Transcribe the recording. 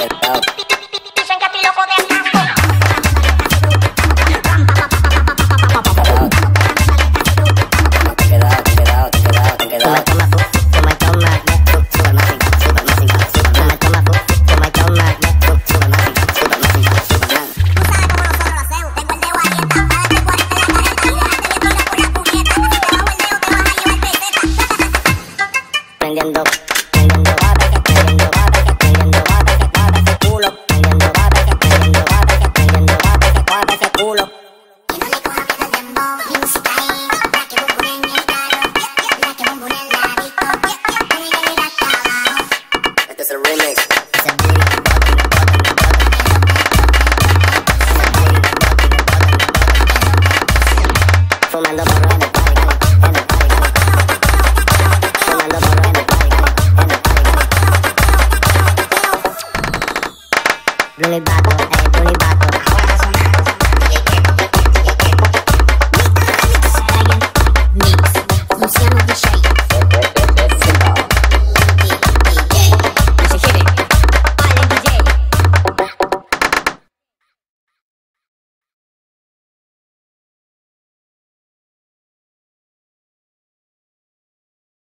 yourself. Siamo di